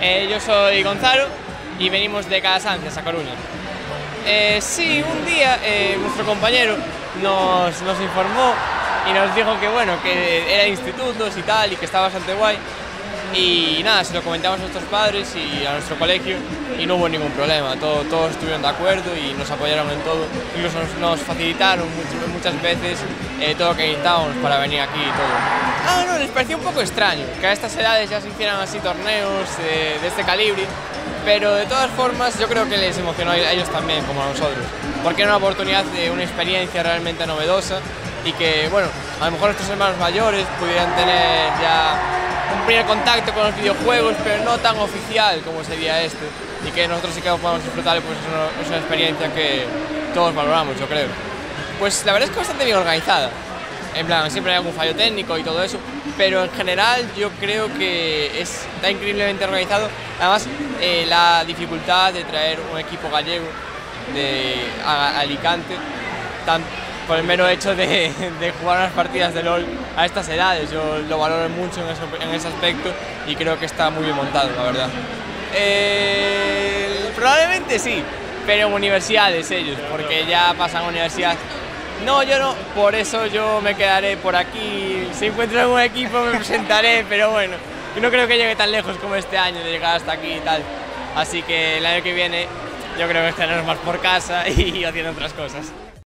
Eh, yo soy Gonzalo y venimos de Calasancias, a Coruña. Eh, sí, un día eh, nuestro compañero nos, informó y nos dijo que bueno, que era institutos y tal y que estaba bastante guay y nada, se lo comentamos a nuestros padres y a nuestro colegio y no hubo ningún problema, todo, todos estuvieron de acuerdo y nos apoyaron en todo, incluso nos, nos facilitaron muchas, muchas veces eh, todo lo que necesitábamos para venir aquí y todo. Ah, no, les pareció un poco extraño que a estas edades ya se hicieran así torneos eh, de este calibre, pero de todas formas yo creo que les emocionó a ellos también, como a nosotros, porque era una oportunidad de una experiencia realmente novedosa y que, bueno, a lo mejor nuestros hermanos mayores pudieran tener ya un primer contacto con los videojuegos, pero no tan oficial como sería este, y que nosotros sí que podamos disfrutar, pues es una, es una experiencia que todos valoramos, yo creo. Pues la verdad es que bastante bien organizada. En plan, siempre hay algún fallo técnico y todo eso, pero en general yo creo que es, está increíblemente organizado. Además, eh, la dificultad de traer un equipo gallego de a, a Alicante, tan, por el mero hecho de, de, jugar unas partidas de LOL a estas edades. Yo lo valoro mucho en, eso, en ese aspecto y creo que está muy bien montado, la verdad. Eh, probablemente sí, pero en universidades ellos, porque ya pasan a universidad. No, yo no, por eso yo me quedaré por aquí. Si encuentro algún equipo me presentaré, pero bueno, yo no creo que llegue tan lejos como este año de llegar hasta aquí y tal. Así que el año que viene yo creo que estaremos más por casa y haciendo otras cosas.